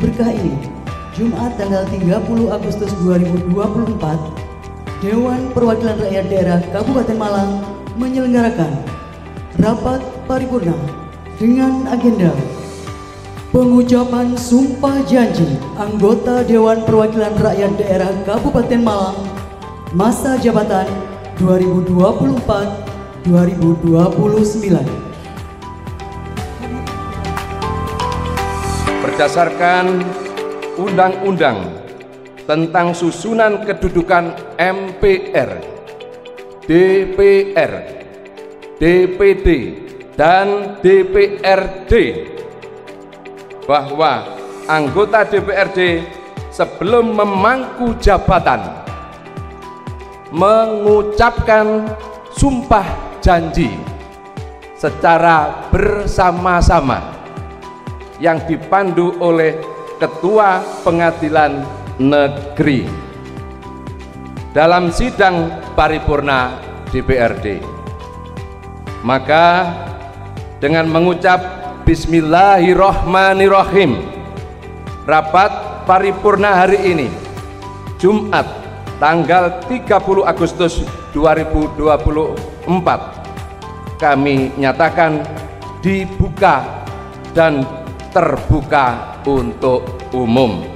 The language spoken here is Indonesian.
berkah ini, Jumat tanggal 30 Agustus 2024, Dewan Perwakilan Rakyat Daerah Kabupaten Malang menyelenggarakan rapat paripurna dengan agenda pengucapan sumpah janji anggota Dewan Perwakilan Rakyat Daerah Kabupaten Malang masa jabatan 2024-2029. Berdasarkan Undang-Undang tentang susunan kedudukan MPR, DPR, DPD, dan DPRD bahwa anggota DPRD sebelum memangku jabatan mengucapkan sumpah janji secara bersama-sama yang dipandu oleh Ketua Pengadilan Negeri dalam sidang paripurna DPRD. Maka dengan mengucap Bismillahirrohmanirrohim rapat paripurna hari ini Jumat tanggal 30 Agustus 2024 kami nyatakan dibuka dan terbuka untuk umum.